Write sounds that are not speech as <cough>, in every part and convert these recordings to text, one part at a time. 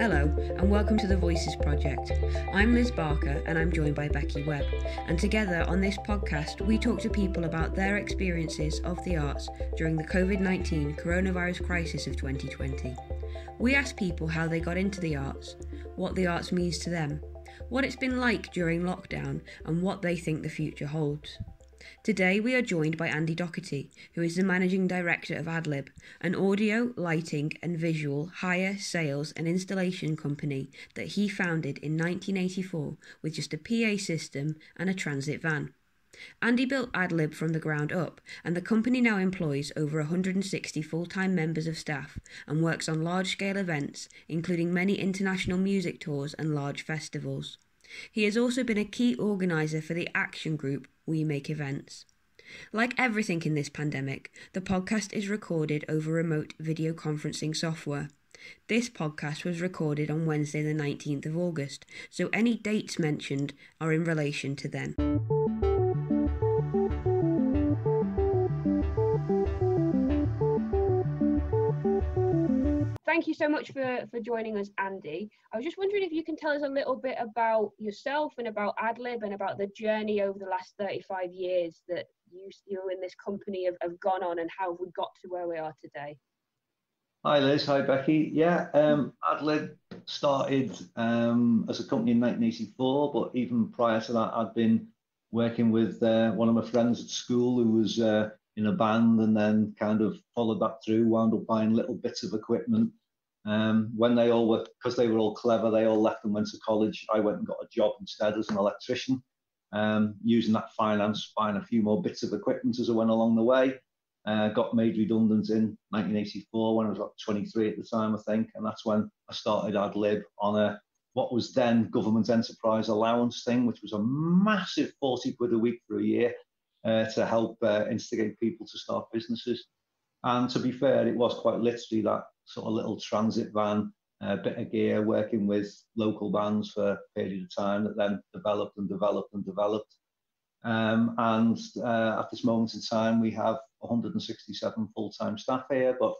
Hello, and welcome to the Voices Project. I'm Liz Barker, and I'm joined by Becky Webb. And together on this podcast, we talk to people about their experiences of the arts during the COVID 19 coronavirus crisis of 2020. We ask people how they got into the arts, what the arts means to them, what it's been like during lockdown, and what they think the future holds. Today we are joined by Andy Dockerty, who is the managing director of AdLib, an audio, lighting, and visual hire, sales, and installation company that he founded in 1984 with just a PA system and a transit van. Andy built AdLib from the ground up, and the company now employs over 160 full time members of staff and works on large scale events, including many international music tours and large festivals. He has also been a key organiser for the action group We Make Events. Like everything in this pandemic, the podcast is recorded over remote video conferencing software. This podcast was recorded on Wednesday, the 19th of August, so any dates mentioned are in relation to then. Thank you so much for, for joining us, Andy. I was just wondering if you can tell us a little bit about yourself and about AdLib and about the journey over the last 35 years that you, you and this company have, have gone on and how we got to where we are today. Hi Liz, hi Becky. Yeah, um, AdLib started um, as a company in 1984, but even prior to that, I'd been working with uh, one of my friends at school who was uh, in a band and then kind of followed that through, wound up buying little bits of equipment um, when they all were, because they were all clever, they all left and went to college. I went and got a job instead as an electrician, um, using that finance, buying a few more bits of equipment as I went along the way. Uh, got made redundant in 1984 when I was about 23 at the time, I think, and that's when I started AdLib on a what was then government enterprise allowance thing, which was a massive 40 quid a week for a year uh, to help uh, instigate people to start businesses. And to be fair, it was quite literally that sort of little transit van, a bit of gear, working with local bands for a period of time that then developed and developed and developed. Um, and uh, at this moment in time, we have 167 full-time staff here, but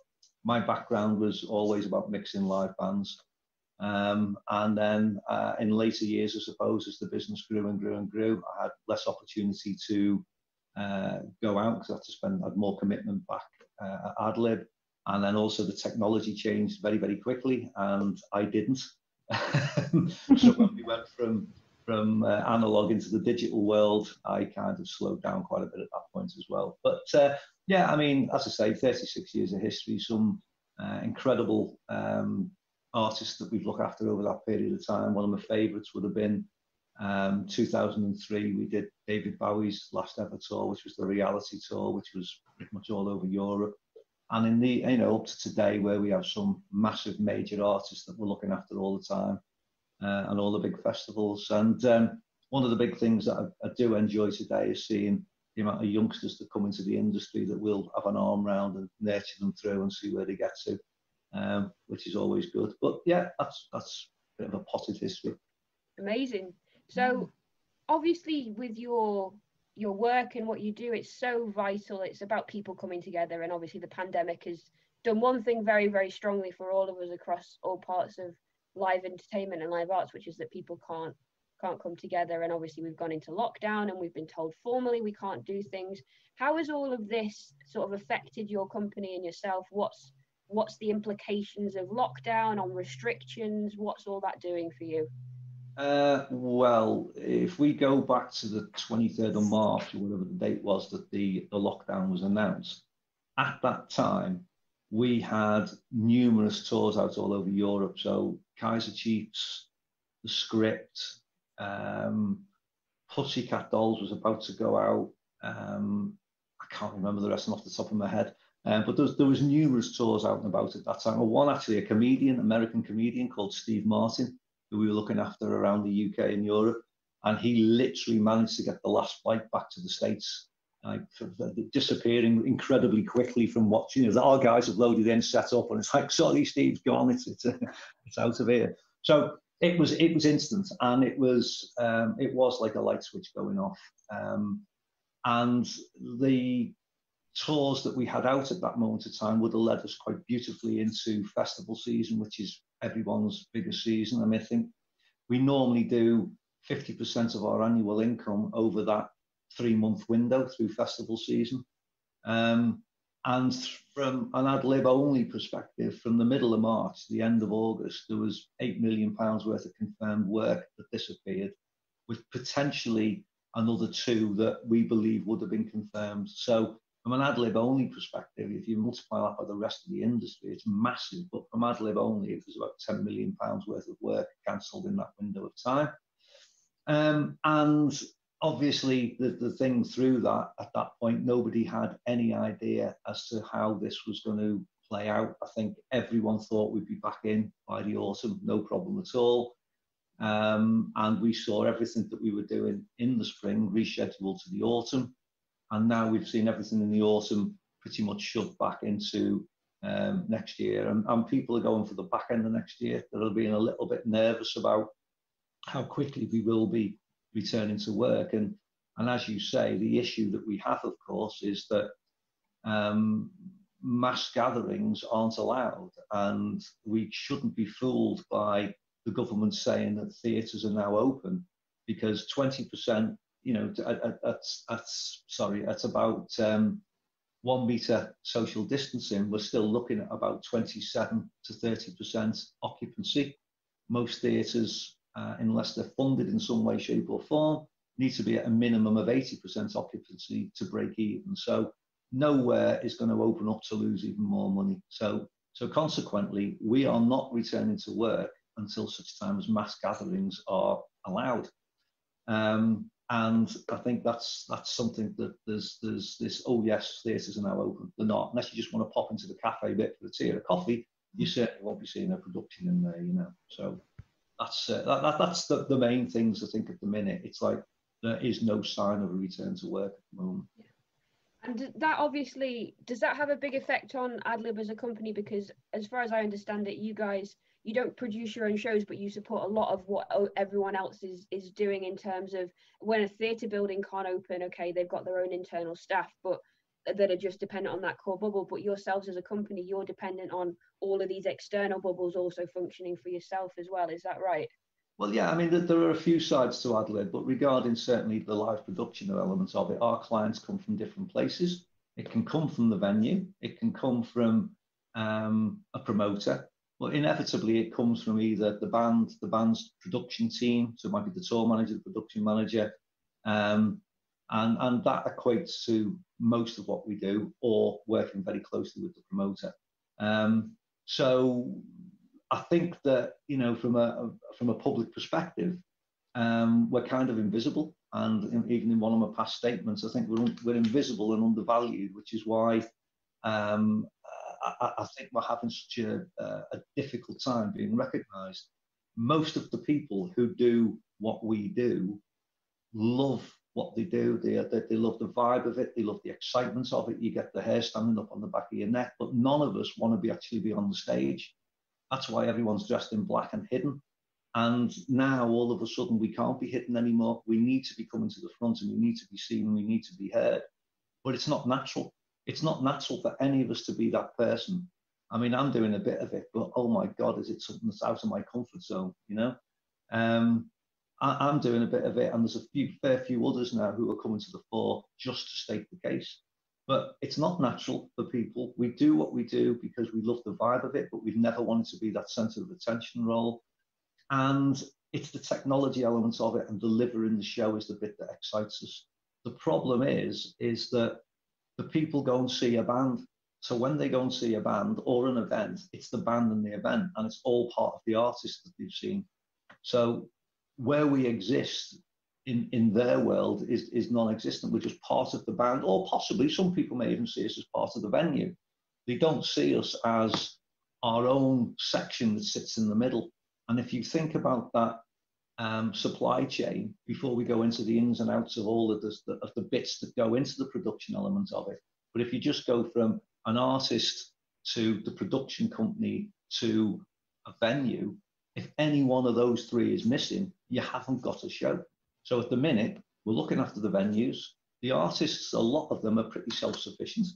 my background was always about mixing live bands. Um, and then uh, in later years, I suppose, as the business grew and grew and grew, I had less opportunity to uh, go out because I had to spend had more commitment back uh, at AdLib. And then also the technology changed very, very quickly, and I didn't. <laughs> so when we went from from uh, analog into the digital world, I kind of slowed down quite a bit at that point as well. But uh, yeah, I mean, as I say, 36 years of history, some uh, incredible um, artists that we've looked after over that period of time. One of my favourites would have been um, 2003. We did David Bowie's last ever tour, which was the reality tour, which was pretty much all over Europe and in the you know up to today where we have some massive major artists that we're looking after all the time uh, and all the big festivals. And um, one of the big things that I, I, do enjoy today is seeing the amount of youngsters that come into the industry that we'll have an arm round and nurture them through and see where they get to um, which is always good. But yeah that's that's a bit of a potted history. Amazing. So obviously with your your work and what you do it's so vital. It's about people coming together and obviously the pandemic has done one thing very very strongly for all of us across all parts of live entertainment and live arts which is that people can't can't come together. And obviously we've gone into lockdown and we've been told formally we can't do things. How has all of this sort of affected your company and yourself? What's what's the implications of lockdown on restrictions? What's all that doing for you uh, well, if we go back to the 23rd of March, or whatever the date was that the, the lockdown was announced, at that time, we had numerous tours out all over Europe. So Kaiser Chiefs, The Script, um, Pussycat Dolls was about to go out. Um, I can't remember the rest off the top of my head. Um, but there was, there was numerous tours out and about at that time. One actually, a comedian, American comedian called Steve Martin, who we were looking after around the UK and Europe. And he literally managed to get the last flight back to the States, like disappearing incredibly quickly from watching. You know, our guys have loaded in, set up, and it's like, sorry, Steve's gone. It's it's, it's out of here. So it was it was instant, and it was um, it was like a light switch going off. Um, and the tours that we had out at that moment of time would have led us quite beautifully into festival season, which is everyone's biggest season. I mean, I think we normally do 50% of our annual income over that three month window through festival season. Um, and from an AdLib only perspective, from the middle of March to the end of August, there was £8 million worth of confirmed work that disappeared, with potentially another two that we believe would have been confirmed. So from an AdLib only perspective, if you multiply that by the rest of the industry, it's massive. But from AdLib only, it was about 10 million pounds worth of work cancelled in that window of time. Um, and obviously, the, the thing through that, at that point, nobody had any idea as to how this was going to play out. I think everyone thought we'd be back in by the autumn, no problem at all. Um, and we saw everything that we were doing in the spring rescheduled to the autumn. And now we've seen everything in the autumn pretty much shoved back into um, next year. And, and people are going for the back end of next year. They're being a little bit nervous about how quickly we will be returning to work. And, and as you say, the issue that we have, of course, is that um, mass gatherings aren't allowed. And we shouldn't be fooled by the government saying that theatres are now open because 20%, you know, that's, that's sorry, that's about um, one metre social distancing. We're still looking at about 27 to 30% occupancy. Most theatres uh, unless they're funded in some way, shape, or form, need to be at a minimum of 80% occupancy to break even. So nowhere is going to open up to lose even more money. So, so consequently, we are not returning to work until such time as mass gatherings are allowed. Um, and I think that's that's something that there's there's this oh yes theatres are now open they're not unless you just want to pop into the cafe bit for the tea or a coffee you certainly won't be seeing a production in there you know so that's uh, that, that, that's the, the main things I think at the minute. It's like there is no sign of a return to work at the moment. And that obviously does that have a big effect on AdLib as a company? Because as far as I understand it, you guys you don't produce your own shows, but you support a lot of what everyone else is is doing in terms of when a theatre building can't open. Okay, they've got their own internal staff, but that are just dependent on that core bubble. But yourselves as a company you're dependent on all of these external bubbles also functioning for yourself as well. Is that right? Well yeah i mean there are a few sides to adelaide but regarding certainly the live production elements of it our clients come from different places. It can come from the venue. It can come from um, a promoter but inevitably it comes from either the band the band's production team so it might be the tour manager the production manager um, and, and that equates to most of what we do or working very closely with the promoter. Um, so I think that, you know, from a, from a public perspective, um, we're kind of invisible. And in, even in one of my past statements, I think we're, we're invisible and undervalued, which is why um, I, I, think we're having such a, a difficult time being recognised. Most of the people who do what we do love what they do. They, they, they love the vibe of it. They love the excitement of it. You get the hair standing up on the back of your neck, but none of us want to be actually be on the stage. That's why everyone's dressed in black and hidden. And now all of a sudden we can't be hidden anymore. We need to be coming to the front and we need to be seen and we need to be heard. But it's not natural. It's not natural for any of us to be that person. I mean, I'm doing a bit of it, but oh my God, is it something that's out of my comfort zone, you know? Um, I, am doing a bit of it, and there's a few fair few others now who are coming to the fore just to state the case. But it's not natural for people. We do what we do because we love the vibe of it, but we've never wanted to be that centre of attention role. And it's the technology elements of it and delivering the show is the bit that excites us. The problem is, is that the people go and see a band. So when they go and see a band or an event, it's the band and the event, and it's all part of the artist that they've seen. So where we exist in, in their world is, is non-existent. We're just part of the band, or possibly some people may even see us as part of the venue. They don't see us as our own section that sits in the middle. And if you think about that um, supply chain before we go into the ins and outs of all of the, of the bits that go into the production element of it, but if you just go from an artist to the production company to a venue, if any one of those three is missing, you haven't got a show. So at the minute, we're looking after the venues, the artists, a lot of them are pretty self-sufficient,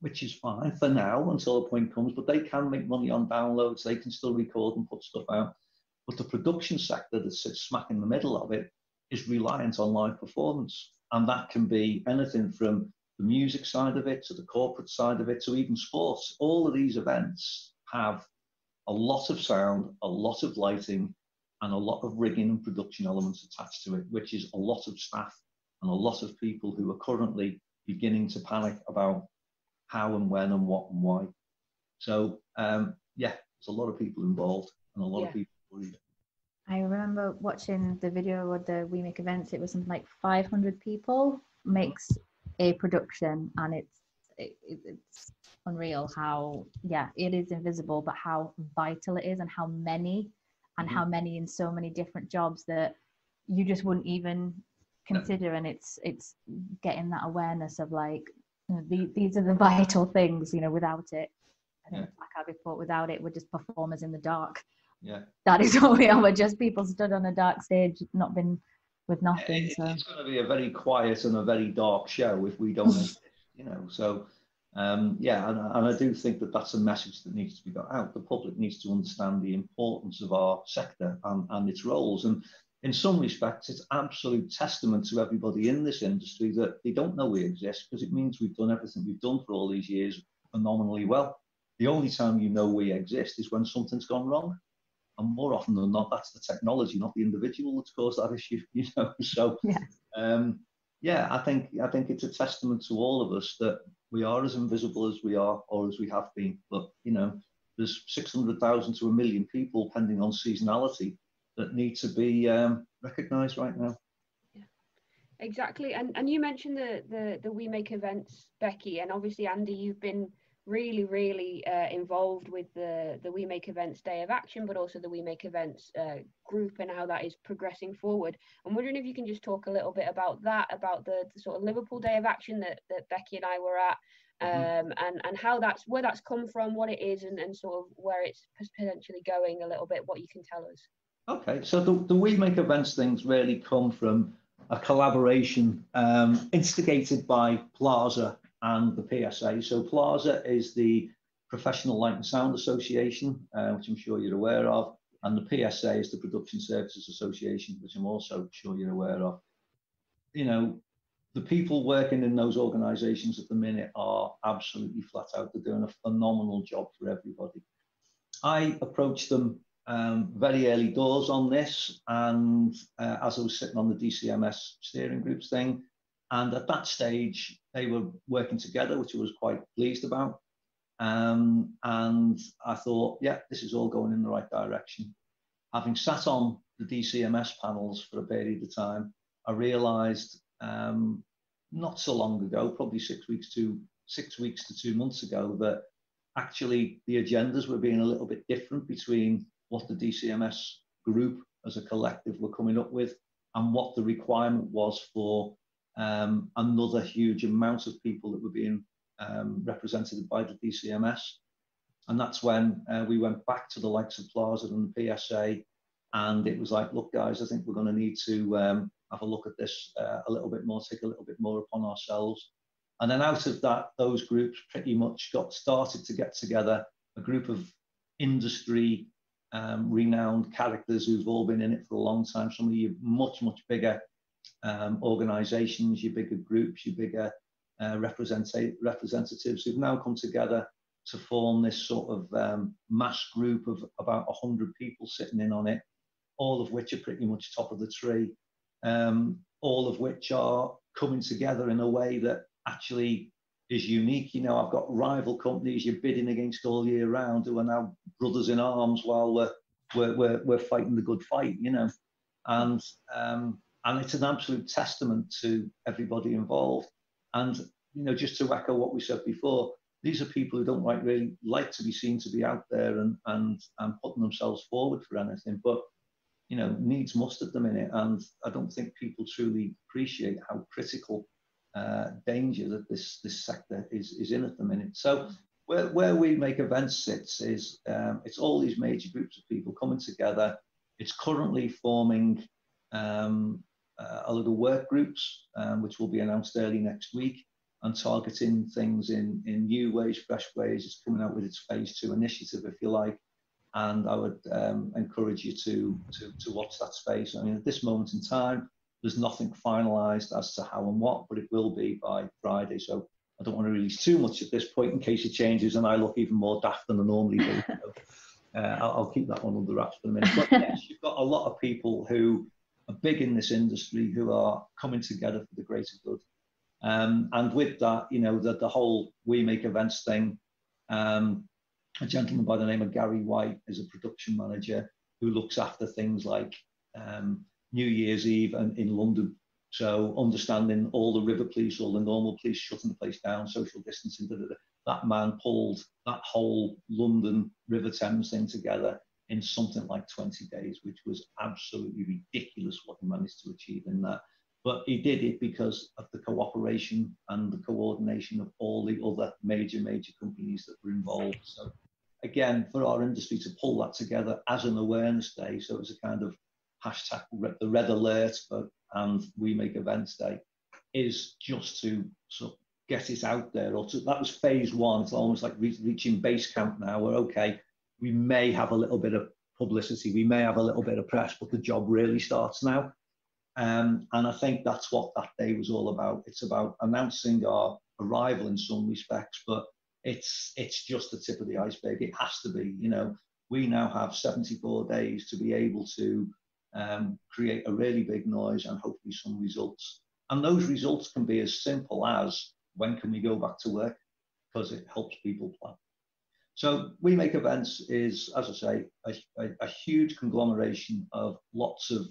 which is fine for now until a point comes, but they can make money on downloads, they can still record and put stuff out. But the production sector that sits smack in the middle of it is reliant on live performance. And that can be anything from the music side of it to the corporate side of it to even sports. All of these events have a lot of sound, a lot of lighting, and a lot of rigging and production elements attached to it, which is a lot of staff and a lot of people who are currently beginning to panic about how and when and what and why. So um, yeah, there's a lot of people involved and a lot yeah. of people I remember watching the video of the We Make events. It was something like 500 people makes a production, and it's it, it's unreal how yeah it is invisible, but how vital it is, and how many and mm-hmm. how many in so many different jobs that you just wouldn't even consider and it's it's getting that awareness of like you know, the, these are the <laughs> vital things you know without it yeah. like I before without it we're just performers in the dark yeah that is <laughs> what we are we're just people stood on a dark stage not been with nothing it, so. it's going to be a very quiet and a very dark show if we don't you know so um, yeah, and, and, I do think that that's a message that needs to be got out. The public needs to understand the importance of our sector and, and its roles. And in some respects, it's absolute testament to everybody in this industry that they don't know we exist because it means we've done everything we've done for all these years phenomenally well. The only time you know we exist is when something's gone wrong. And more often than not, that's the technology, not the individual that's caused that issue. <laughs> You know, so yeah. Um, yeah, I think I think it's a testament to all of us that we are as invisible as we are or as we have been. But you know, there's 600,000 to a million people, depending on seasonality, that need to be um, recognised right now. Yeah, exactly. And and you mentioned the the the We Make events, Becky, and obviously Andy, you've been really really uh, involved with the the We Make events Day of Action, but also the We Make events uh, group and how that is progressing forward. I'm wondering if you can just talk a little bit about that, about the, the sort of Liverpool Day of Action that that Becky and I were at. Mm-hmm. Um, and and how that's where that's come from, what it is, and, and sort of where it's potentially going a little bit, what you can tell us. Okay, so the, the We Make Events things really come from a collaboration um, instigated by PLASA and the PSA. So PLASA is the Professional Light and Sound Association, uh, which I'm sure you're aware of, and the PSA is the Production Services Association, which I'm also sure you're aware of. You know, the people working in those organisations at the minute are absolutely flat out. They're doing a phenomenal job for everybody. I approached them um, very early doors on this. And uh, as I was sitting on the DCMS steering groups thing, and at that stage, they were working together, which I was quite pleased about. Um, and I thought, yeah, this is all going in the right direction. Having sat on the DCMS panels for a period of time, I realized um, not so long ago, probably six weeks to six weeks to two months ago, that actually the agendas were being a little bit different between what the DCMS group as a collective were coming up with and what the requirement was for um, another huge amount of people that were being um, represented by the DCMS. And that's when uh, we went back to the likes of PLASA and PSA. And it was like, look, guys, I think we're going to need to um, have a look at this uh, a little bit more, take a little bit more upon ourselves. And then out of that, those groups pretty much got started to get together a group of industry um, renowned characters who've all been in it for a long time. Some of you much, much bigger um, organizations, your bigger groups, your bigger uh, representatives who've now come together to form this sort of um, mass group of about 100 people sitting in on it, all of which are pretty much top of the tree, um, all of which are coming together in a way that actually is unique. You know, I've got rival companies you're bidding against all year round who are now brothers in arms while we're we're we're, we're fighting the good fight. You know, and um, and it's an absolute testament to everybody involved. And you know, just to echo what we said before, these are people who don't like really like to be seen to be out there and and and putting themselves forward for anything, but you know, needs must at the minute. And I don't think people truly appreciate how critical uh, danger that this this sector is is in at the minute. So where, where we make events sits is um, it's all these major groups of people coming together. It's currently forming um, uh, a little work groups, um, which will be announced early next week, and targeting things in, in new ways, fresh ways. It's coming out with its phase two initiative, if you like. And I would um, encourage you to, to, to watch that space. I mean, at this moment in time, there's nothing finalised as to how and what, but it will be by Friday. So I don't want to release too much at this point in case it changes and I look even more daft than I normally do. <laughs> So, uh, I'll, I'll, keep that one under wraps for a minute. <laughs> But yes, you've got a lot of people who are big in this industry who are coming together for the greater good. Um, and with that, you know, the, the whole We Make Events thing, um, a gentleman by the name of Gary White is a production manager who looks after things like um, New Year's Eve and in London. So understanding all the river police, all the normal police shutting the place down, social distancing, that man pulled that whole London River Thames thing together in something like 20 days, which was absolutely ridiculous what he managed to achieve in that. But he did it because of the cooperation and the coordination of all the other major, major companies that were involved. So again, for our industry to pull that together as an awareness day, so it was a kind of hashtag the red alert but, and we make events day, is just to sort of get it out there. Or to, that was phase one. It's almost like re- reaching base camp now, where okay, we may have a little bit of publicity, we may have a little bit of press, but the job really starts now. Um, and I think that's what that day was all about. It's about announcing our arrival in some respects, but it's it's just the tip of the iceberg. It has to be. You know, we now have 74 days to be able to um, create a really big noise and hopefully some results. And those results can be as simple as when can we go back to work? Because it helps people plan. So we make events is, as I say, a, a, a huge conglomeration of lots of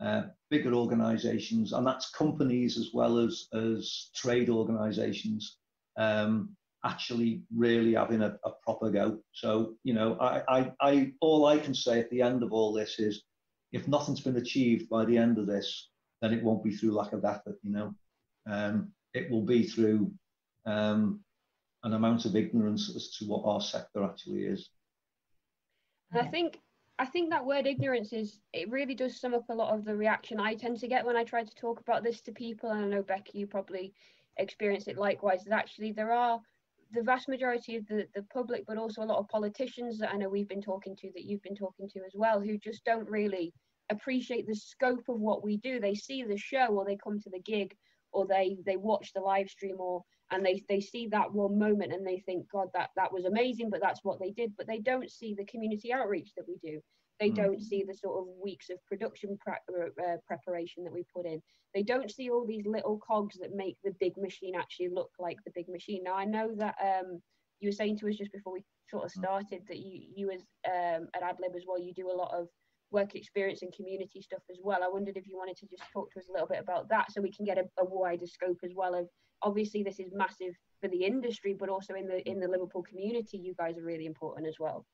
uh, bigger organizations, and that's companies as well as, as trade organizations um, actually really having a, a, proper go. So, you know, I, I, I, all I can say at the end of all this is if nothing's been achieved by the end of this, then it won't be through lack of effort, you know. Um, it will be through um, an amount of ignorance as to what our sector actually is. I think I think that word ignorance is it really does sum up a lot of the reaction I tend to get when I try to talk about this to people. And I know Becky, you probably experience it likewise. That actually there are the vast majority of the, the public, but also a lot of politicians that I know we've been talking to, that you've been talking to as well, who just don't really appreciate the scope of what we do. They see the show or they come to the gig or they they watch the live stream or and they they see that one moment and they think god that that was amazing but that's what they did but they don't see the community outreach that we do they mm. don't see the sort of weeks of production pre- uh, uh, preparation that we put in they don't see all these little cogs that make the big machine actually look like the big machine now i know that um, you were saying to us just before we sort of mm. started that you you as um, at adlib as well you do a lot of work experience and community stuff as well. I wondered if you wanted to just talk to us a little bit about that so we can get a, a wider scope as well of obviously this is massive for the industry, but also in the in the Liverpool community, you guys are really important as well.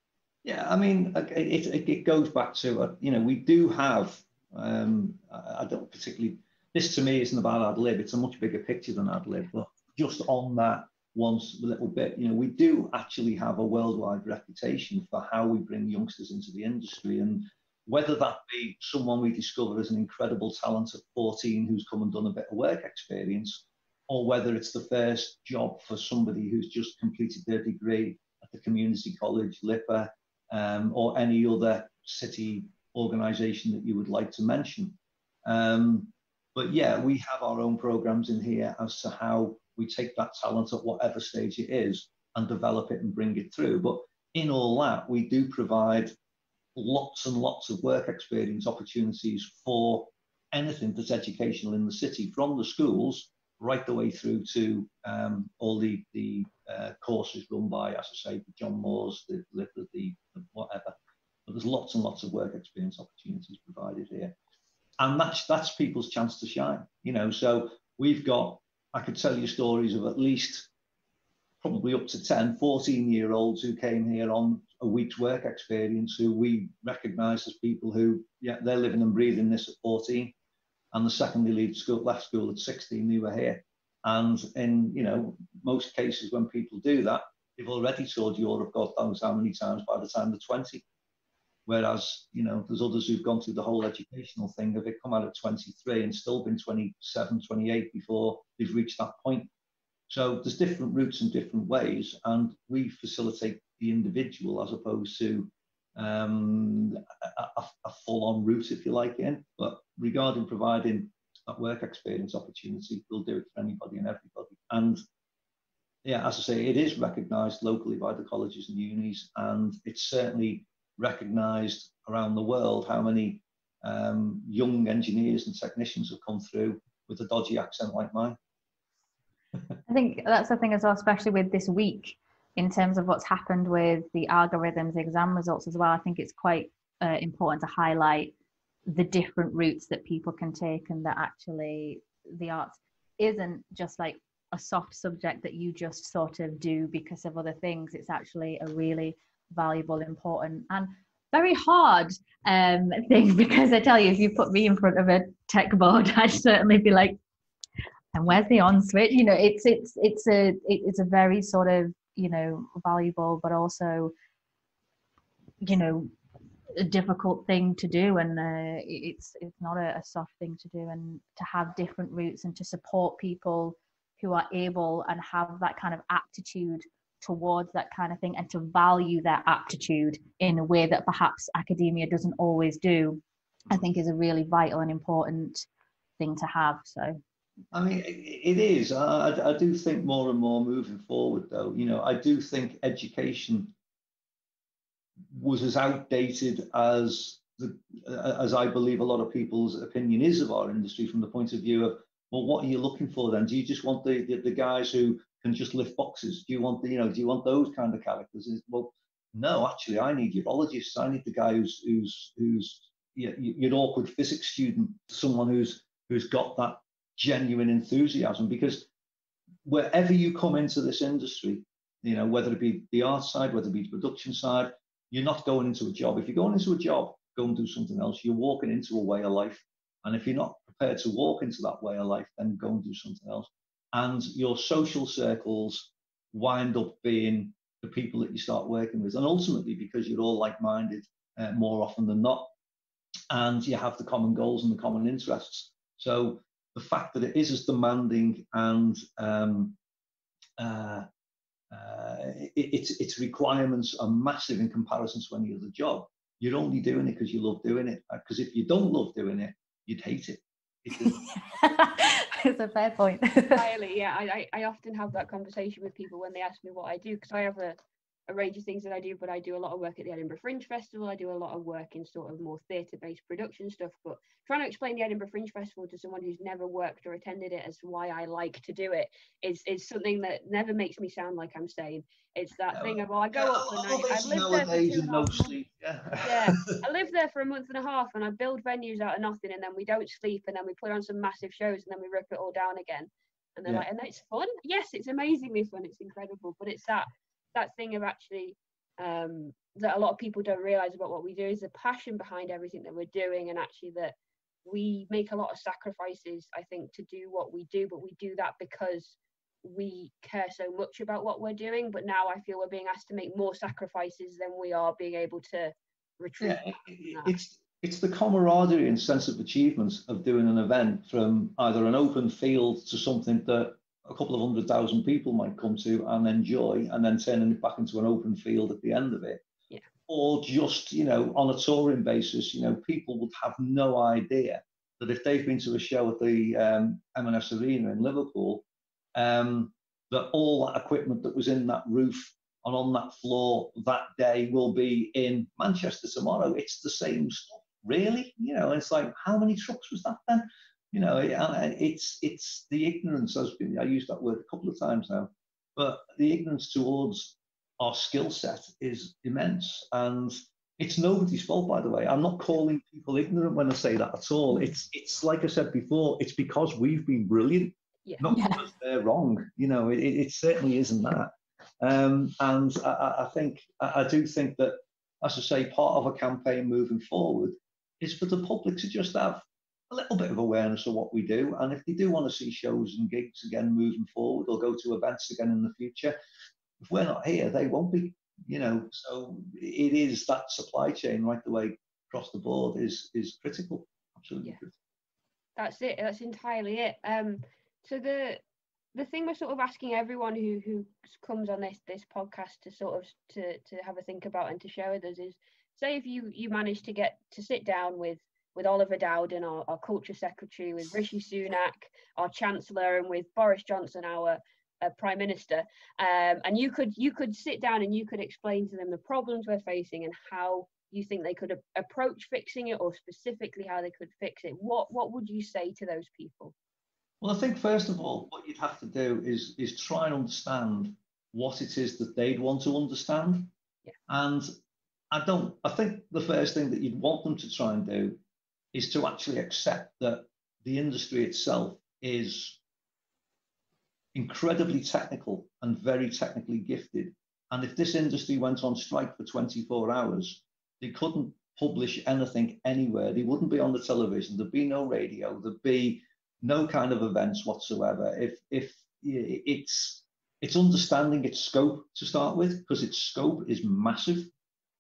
Yeah, I mean, it, it, it goes back to, uh, you know, we do have, um, I don't particularly, this to me isn't about AdLib, it's a much bigger picture than AdLib, but just on that once a little bit, you know, we do actually have a worldwide reputation for how we bring youngsters into the industry. And whether that be someone we discover as an incredible talent at 14 who's come and done a bit of work experience, or whether it's the first job for somebody who's just completed their degree at the community college, LIPA, um, or any other city organisation that you would like to mention. Um, but yeah, we have our own programs in here as to how we take that talent at whatever stage it is and develop it and bring it through. But in all that, we do provide lots and lots of work experience opportunities for anything that's educational in the city, from the schools right the way through to um, all the, the uh, courses run by, as I say, the John Moores, the, the, the, whatever. But there's lots and lots of work experience opportunities provided here. And that's, that's people's chance to shine, you know. So we've got, I could tell you stories of at least probably up to 10, 14 year olds who came here on a week's work experience who we recognise as people who, yeah, they're living and breathing this at 14 and the second they leave school, left school at 16, they were here. And in you know most cases, when people do that, they've already toured Europe, oh, God knows how many times by the time they're 20. Whereas, you know, there's others who've gone through the whole educational thing. Have it come out at 23 and still been 27, 28 before they've reached that point. So there's different routes and different ways, and we facilitate the individual as opposed to um, a, a full-on route, if you like, in. But regarding providing that work experience opportunity, we'll do it for anybody and everybody. And yeah, as I say, it is recognised locally by the colleges and unis, and it's certainly recognised around the world how many um, young engineers and technicians have come through with a dodgy accent like mine. <laughs> I think that's the thing as well, especially with this week, in terms of what's happened with the algorithms, exam results as well. I think it's quite uh, important to highlight the different routes that people can take, and that actually the arts isn't just like a soft subject that you just sort of do because of other things. It's actually a really valuable, important, and very hard um, thing <laughs> because I tell you, if you put me in front of a tech board, <laughs> I'd certainly be like, and where's the on switch? You know, it's it's it's a it's a very sort of you know valuable, but also you know a difficult thing to do and uh, it's it's not a, a, soft thing to do and to have different routes and to support people who are able and have that kind of aptitude towards that kind of thing and to value their aptitude in a way that perhaps academia doesn't always do i think is a really vital and important thing to have so I mean, it is. I, I do think more and more moving forward, though. You know, I do think education was as outdated as the, uh, as I believe a lot of people's opinion is of our industry from the point of view of, well, what are you looking for then? Do you just want the, the, the guys who can just lift boxes? Do you want the, you know, do you want those kind of characters? Well, no, actually, I need urologists. I need the guy who's who's who's you know, your awkward physics student, someone who's who's got that genuine enthusiasm. Because wherever you come into this industry, you know, whether it be the art side, whether it be the production side, you're not going into a job. If you're going into a job, go and do something else. You're walking into a way of life. And if you're not prepared to walk into that way of life, then go and do something else and your social circles wind up being the people that you start working with. And ultimately, because you're all like minded uh, more often than not, and you have the common goals and the common interests. So the fact that it is as demanding and um, uh, uh, it, its, its requirements are massive in comparison to any other job. You're only doing it because you love doing it. Because if you don't love doing it, you'd hate it. <laughs> it's a fair point. Entirely, yeah. I, I often have that conversation with people when they ask me what I do because I have a, a range of things that I do, but I do a lot of work at the Edinburgh Fringe Festival. I do a lot of work in sort of more theatre based production stuff. But trying to explain the Edinburgh Fringe Festival to someone who's never worked or attended it as to why I like to do it is, is something that never makes me sound like I'm saying. It's that thing of, well, I go yeah, up for night. I've lived there for two and sleep. Yeah. yeah. <laughs> I live there for a month and a half and I build venues out of nothing and then we don't sleep and then we put on some massive shows and then we rip it all down again. And they're yeah. like, and it's fun. Yes, it's amazingly fun. It's incredible. But it's that that thing of actually um, that a lot of people don't realize about what we do is the passion behind everything that we're doing and actually that we make a lot of sacrifices i think to do what we do but we do that because we care so much about what we're doing. But now i feel we're being asked to make more sacrifices than we are being able to retreat. Yeah, it's it's the camaraderie and sense of achievement of doing an event from either an open field to something that a couple of hundred thousand people might come to and enjoy and then turning it back into an open field at the end of it yeah. or just you know on a touring basis you know people would have no idea that if they've been to a show at the um, M&S Arena in Liverpool um, that all that equipment that was in that roof and on that floor that day will be in Manchester tomorrow. It's the same stuff, really. You know, it's like how many trucks was that then? You know, it's it's the ignorance. Has been I used that word a couple of times now, but the ignorance towards our skill set is immense, and it's nobody's fault, by the way. I'm not calling people ignorant when I say that at all. It's it's like I said before. It's because we've been brilliant yeah. not yeah. because they're wrong. You know, it, it certainly isn't that. Um, and I, I think I do think that, as I say, part of a campaign moving forward is for the public to just have a little bit of awareness of what we do. And if they do want to see shows and gigs again moving forward or go to events again in the future, if we're not here, they won't be. you know, so it is that supply chain right the way across the board is is critical, absolutely yeah. critical. That's it. That's entirely it. Um, so the the thing we're sort of asking everyone who who comes on this this podcast to sort of to to have a think about and to share with us is say if you you manage to get to sit down with with Oliver Dowden, our, our culture secretary, with Rishi Sunak, our chancellor, and with Boris Johnson, our uh, prime minister, um, and you could you could sit down and you could explain to them the problems we're facing and how you think they could a- approach fixing it, or specifically how they could fix it. What what would you say to those people? Well, I think first of all, what you'd have to do is is try and understand what it is that they'd want to understand. Yeah. And I don't. I think the first thing that you'd want them to try and do is to actually accept that the industry itself is incredibly technical and very technically gifted. And if this industry went on strike for 24 hours, they couldn't publish anything anywhere. They wouldn't be on the television. There'd be no radio. There'd be no kind of events whatsoever. If if it's it's understanding its scope to start with, because its scope is massive.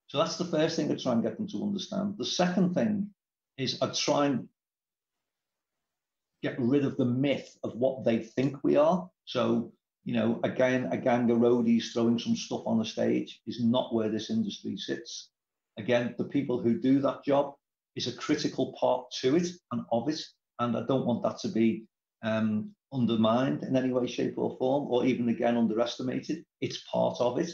So that's the first thing I try and get them to understand. The second thing is I try and get rid of the myth of what they think we are. So, you know, again, a gang of roadies throwing some stuff on the stage is not where this industry sits. Again, the people who do that job is a critical part to it and of it. And I don't want that to be um, undermined in any way, shape, or form, or even again underestimated. It's part of it,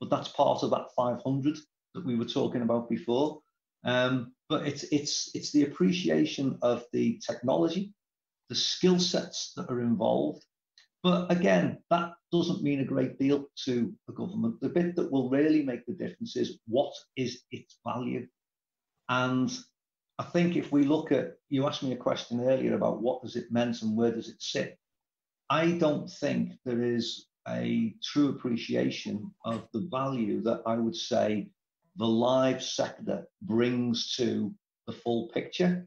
but that's part of that 500 that we were talking about before. Um, but it's it's it's the appreciation of the technology, the skill sets that are involved. But again, that doesn't mean a great deal to the government. The bit that will really make the difference is what is its value. And I think if we look at, you asked me a question earlier about what does it mean and where does it sit. I don't think there is a true appreciation of the value that I would say the live sector brings to the full picture.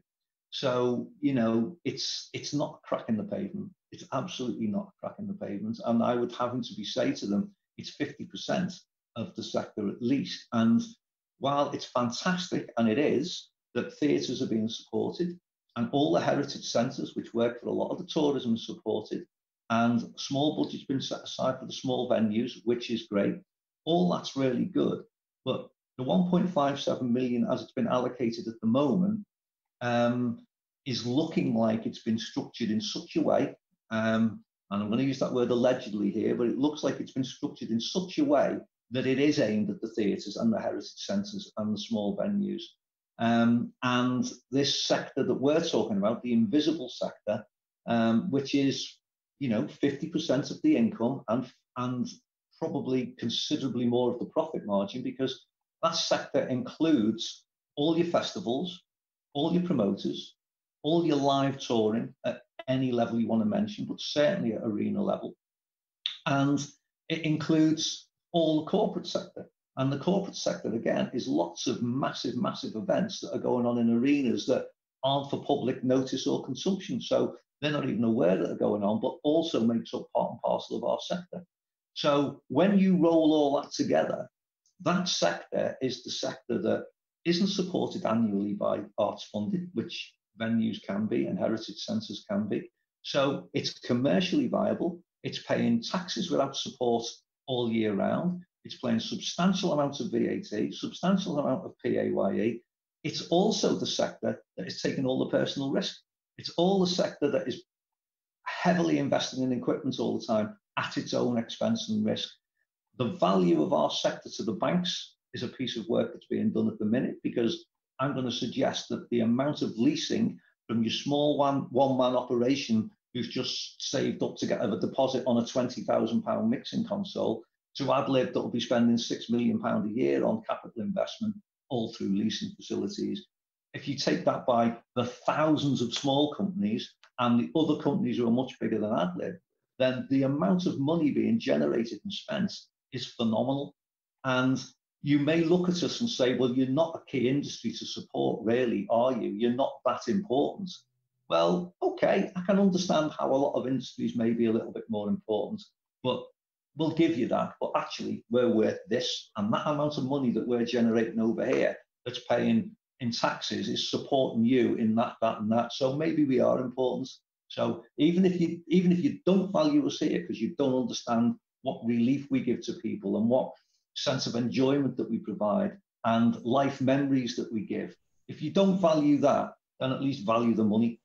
So, you know, it's it's not cracking the pavement. It's absolutely not cracking the pavement. And I would having to be say to them, it's 50% of the sector at least. And while it's fantastic, and it is, that theatres are being supported, and all the heritage centres, which work for a lot of the tourism, supported, and small budget's been set aside for the small venues, which is great. All that's really good. But the 1.57 million, as it's been allocated at the moment, um, is looking like it's been structured in such a way, um, and I'm going to use that word allegedly here, but it looks like it's been structured in such a way that it is aimed at the theatres and the heritage centres and the small venues. Um, and this sector that we're talking about, the invisible sector, um, which is, you know, 50% of the income and and probably considerably more of the profit margin because that sector includes all your festivals, all your promoters, all your live touring at any level you want to mention, but certainly at arena level. And it includes all the corporate sector. And the corporate sector, again, is lots of massive, massive events that are going on in arenas that aren't for public notice or consumption. So they're not even aware that they're going on, but also makes up part and parcel of our sector. So when you roll all that together, that sector is the sector that isn't supported annually by arts funding, which venues can be and heritage centres can be. So it's commercially viable. It's paying taxes without support all year round. It's paying substantial amounts of VAT, substantial amount of PAYE. It's also the sector that is taking all the personal risk. It's all the sector that is heavily investing in equipment all the time at its own expense and risk. The value of our sector to the banks is a piece of work that's being done at the minute because I'm going to suggest that the amount of leasing from your small one one man operation who's just saved up to get a deposit on a twenty thousand pound mixing console to Adlib that will be spending six million pound a year on capital investment all through leasing facilities. If you take that by the thousands of small companies and the other companies who are much bigger than Adlib, then the amount of money being generated and spent is phenomenal. And you may look at us and say, well, you're not a key industry to support, really, are you? You're not that important. Well, okay, I can understand how a lot of industries may be a little bit more important, but we'll give you that, but actually we're worth this. And that amount of money that we're generating over here that's paying in taxes is supporting you in that, that, and that. So maybe we are important. So even if you even if you don't value us here because you don't understand what relief we give to people and what sense of enjoyment that we provide and life memories that we give, if you don't value that, then at least value the money.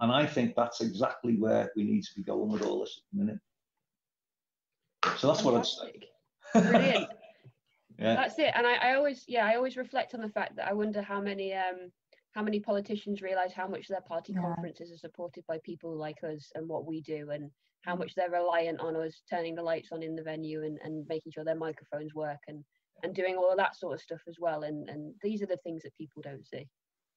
And I think that's exactly where we need to be going with all this at the minute. So that's Fantastic. what I'd say. Brilliant. <laughs> yeah. That's it. And I, I always, yeah, I always reflect on the fact that I wonder how many um, how many politicians realize how much their party yeah. conferences are supported by people like us and what we do and how much they're reliant on us turning the lights on in the venue and, and making sure their microphones work and and doing all of that sort of stuff as well. And and these are the things that people don't see.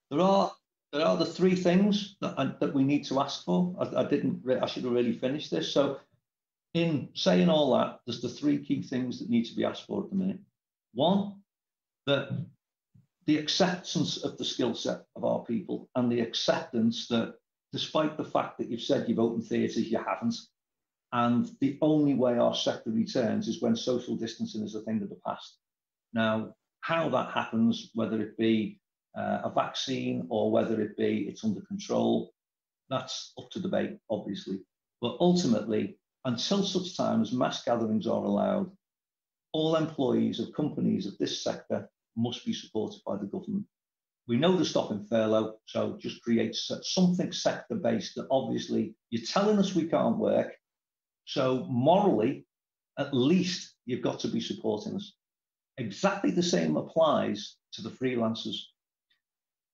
There are there are the three things that, I, that we need to ask for. I, I didn't re- i should have really finished this. So in saying all that there's the three key things that need to be asked for at the minute. One that the acceptance of the skill set of our people and the acceptance that despite the fact that you've said you've opened theatres, you haven't. And the only way our sector returns is when social distancing is a thing of the past. Now, how that happens, whether it be uh, a vaccine or whether it be it's under control, that's up to debate, obviously. But ultimately, until such time as mass gatherings are allowed, all employees of companies of this sector must be supported by the government. We know the stopping furlough, so just create something sector based that obviously you're telling us we can't work. So morally, at least you've got to be supporting us. Exactly the same applies to the freelancers.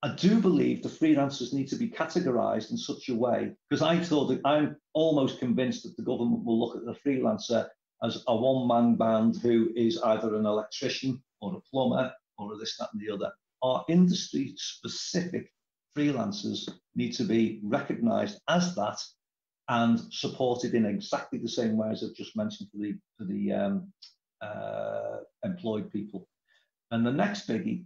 I do believe the freelancers need to be categorized in such a way because I thought that I'm almost convinced that the government will look at the freelancer as a one man band who is either an electrician or a plumber or this, that, and the other. Our industry specific freelancers need to be recognized as that and supported in exactly the same way as I've just mentioned for the, for the um, uh, employed people. And the next biggie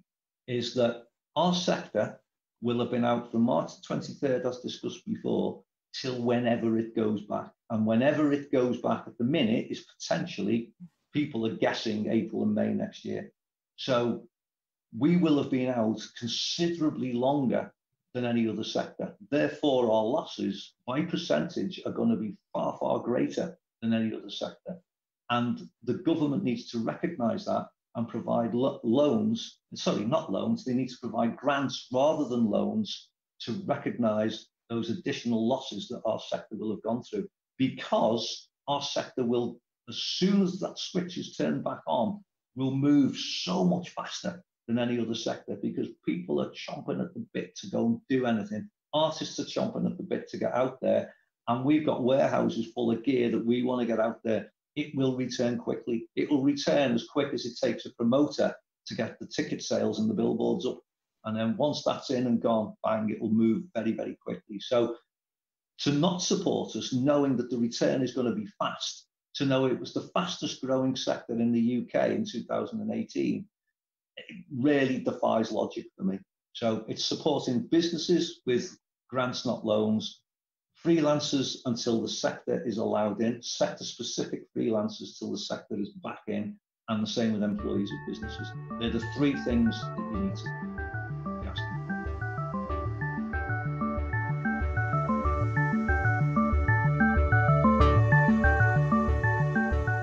is that our sector will have been out from March 23rd, as discussed before, till whenever it goes back. And whenever it goes back at the minute is potentially, people are guessing April and May next year. So we will have been out considerably longer than any other sector. Therefore, our losses by percentage are going to be far, far greater than any other sector. And the government needs to recognize that and provide lo- loans, sorry, not loans, they need to provide grants rather than loans to recognize those additional losses that our sector will have gone through because our sector will, as soon as that switch is turned back on, will move so much faster than any other sector because people are chomping at the bit to go and do anything. Artists are chomping at the bit to get out there. And we've got warehouses full of gear that we want to get out there. It will return quickly. It will return as quick as it takes a promoter to get the ticket sales and the billboards up. And then once that's in and gone, bang, it will move very, very quickly. So to not support us, knowing that the return is going to be fast, to know it was the fastest growing sector in the UK in 2018, it really defies logic for me. So it's supporting businesses with grants, not loans, freelancers until the sector is allowed in, sector specific freelancers till the sector is back in, and the same with employees of businesses. They're the three things that you need to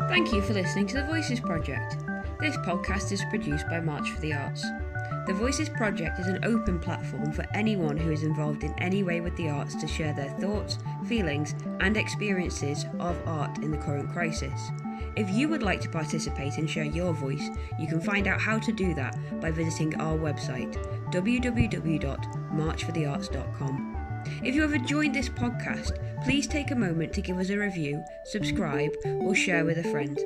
Thank you for listening to the Voices Project. This podcast is produced by March for the Arts. The Voices Project is an open platform for anyone who is involved in any way with the arts to share their thoughts, feelings, and experiences of art in the current crisis. If you would like to participate and share your voice, you can find out how to do that by visiting our website www.marchforthearts.com. If you have enjoyed this podcast, please take a moment to give us a review, subscribe, or share with a friend.